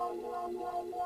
la la la la